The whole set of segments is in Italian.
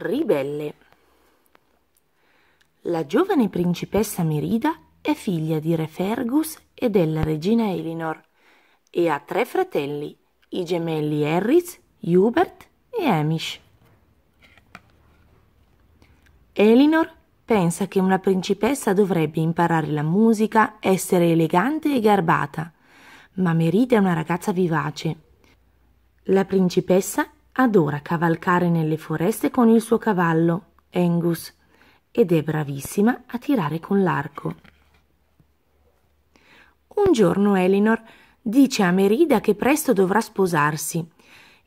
ribelle. La giovane principessa Merida è figlia di re Fergus e della regina Elinor e ha tre fratelli, i gemelli Harris, Hubert e Hamish. Elinor pensa che una principessa dovrebbe imparare la musica, essere elegante e garbata, ma Merida è una ragazza vivace. La principessa adora cavalcare nelle foreste con il suo cavallo, Angus, ed è bravissima a tirare con l'arco. Un giorno Elinor dice a Merida che presto dovrà sposarsi.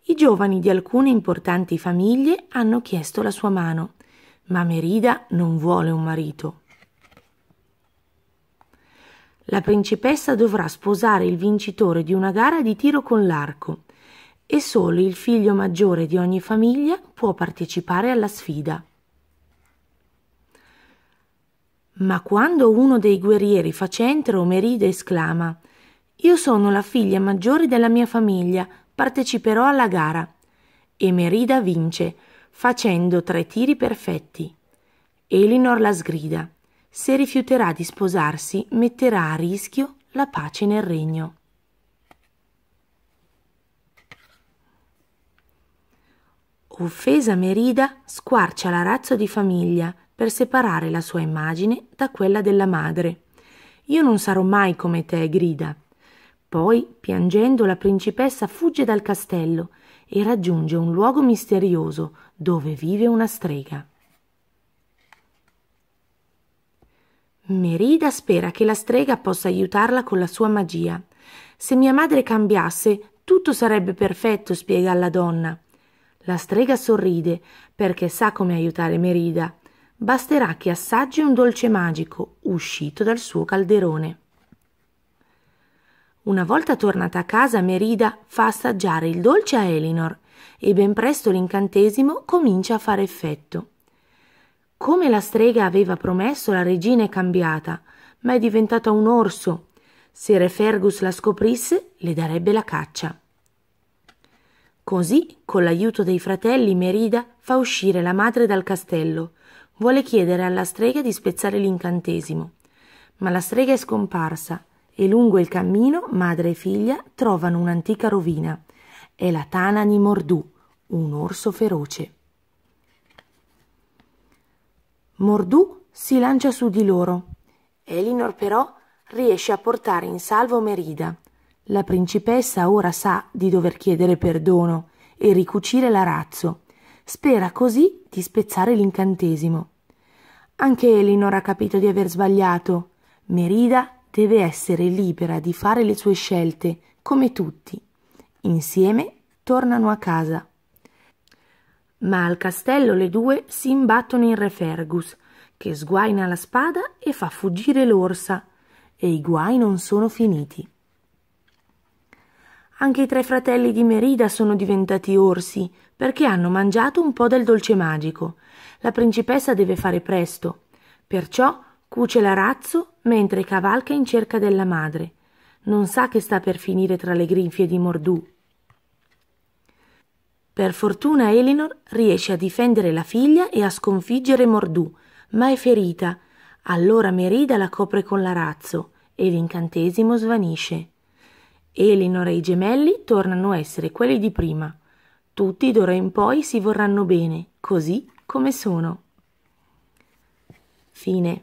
I giovani di alcune importanti famiglie hanno chiesto la sua mano, ma Merida non vuole un marito. La principessa dovrà sposare il vincitore di una gara di tiro con l'arco e solo il figlio maggiore di ogni famiglia può partecipare alla sfida. Ma quando uno dei guerrieri fa centro, Merida esclama Io sono la figlia maggiore della mia famiglia, parteciperò alla gara. E Merida vince, facendo tre tiri perfetti. Elinor la sgrida. Se rifiuterà di sposarsi, metterà a rischio la pace nel regno. Offesa Merida squarcia l'arazzo di famiglia per separare la sua immagine da quella della madre. Io non sarò mai come te, grida. Poi, piangendo, la principessa fugge dal castello e raggiunge un luogo misterioso dove vive una strega. Merida spera che la strega possa aiutarla con la sua magia. Se mia madre cambiasse, tutto sarebbe perfetto, spiega alla donna. La strega sorride perché sa come aiutare Merida. Basterà che assaggi un dolce magico uscito dal suo calderone. Una volta tornata a casa, Merida fa assaggiare il dolce a Elinor e ben presto l'incantesimo comincia a fare effetto. Come la strega aveva promesso, la regina è cambiata, ma è diventata un orso. Se Re Fergus la scoprisse, le darebbe la caccia. Così, con l'aiuto dei fratelli, Merida fa uscire la madre dal castello. Vuole chiedere alla strega di spezzare l'incantesimo. Ma la strega è scomparsa e lungo il cammino madre e figlia trovano un'antica rovina. È la tana di Mordù, un orso feroce. Mordù si lancia su di loro. Elinor però riesce a portare in salvo Merida la principessa ora sa di dover chiedere perdono e ricucire l'arazzo. Spera così di spezzare l'incantesimo. Anche Elinor ha capito di aver sbagliato. Merida deve essere libera di fare le sue scelte, come tutti. Insieme tornano a casa. Ma al castello le due si imbattono in Re Fergus, che sguaina la spada e fa fuggire l'orsa. E i guai non sono finiti. Anche i tre fratelli di Merida sono diventati orsi perché hanno mangiato un po' del dolce magico. La principessa deve fare presto, perciò cuce l'arazzo mentre cavalca in cerca della madre. Non sa che sta per finire tra le grinfie di Mordù. Per fortuna Elinor riesce a difendere la figlia e a sconfiggere Mordù, ma è ferita. Allora Merida la copre con l'arazzo e l'incantesimo svanisce. Elinor e i gemelli tornano a essere quelli di prima. Tutti d'ora in poi si vorranno bene, così come sono. Fine.